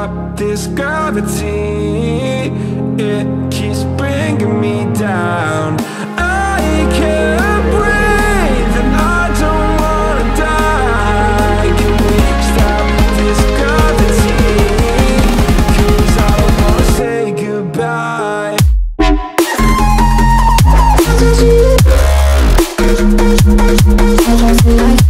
stop this gravity? It keeps bringing me down I can't breathe and I don't wanna die Can we stop this gravity? Cause I don't wanna say goodbye I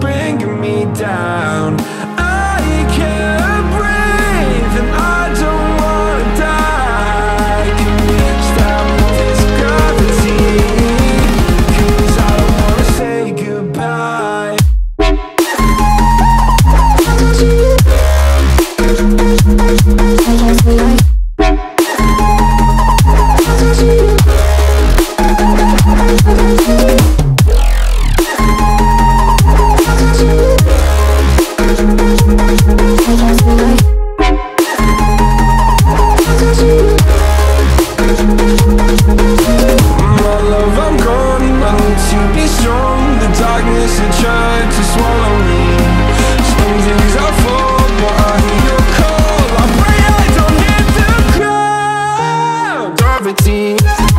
Bringing me down. Gravity.